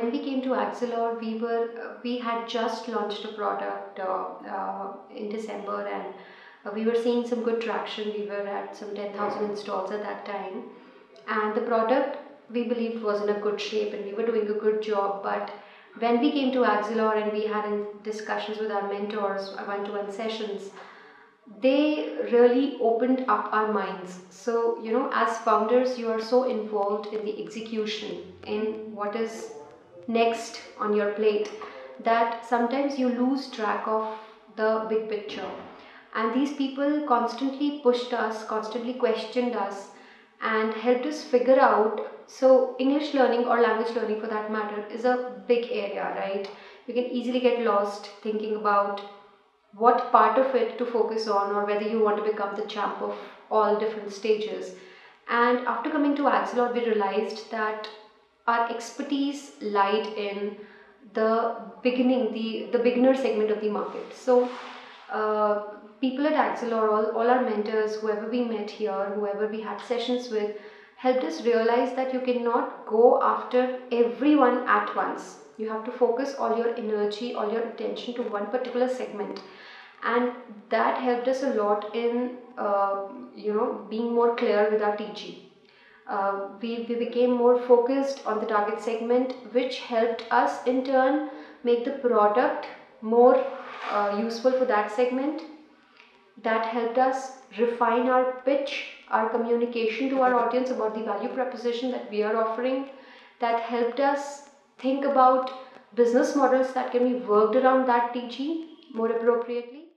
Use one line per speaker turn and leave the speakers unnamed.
When we came to Axilor, we were uh, we had just launched a product uh, uh, in December, and uh, we were seeing some good traction. We were at some ten thousand installs at that time, and the product we believed was in a good shape, and we were doing a good job. But when we came to Axilor and we had discussions with our mentors, one-to-one sessions, they really opened up our minds. So, you know, as founders, you are so involved in the execution, in what is next on your plate, that sometimes you lose track of the big picture. And these people constantly pushed us, constantly questioned us, and helped us figure out. So, English learning or language learning for that matter is a big area, right? You can easily get lost thinking about what part of it to focus on or whether you want to become the champ of all different stages. And after coming to Axilor, we realized that our expertise lied in the beginning, the, the beginner segment of the market. So, uh, people at Axilor, all, all our mentors, whoever we met here, whoever we had sessions with, helped us realize that you cannot go after everyone at once. You have to focus all your energy, all your attention to one particular segment and that helped us a lot in uh, you know being more clear with our teaching uh, we, we became more focused on the target segment which helped us in turn make the product more uh, useful for that segment. That helped us refine our pitch our communication to our audience about the value proposition that we are offering. That helped us think about business models that can be worked around that teaching more appropriately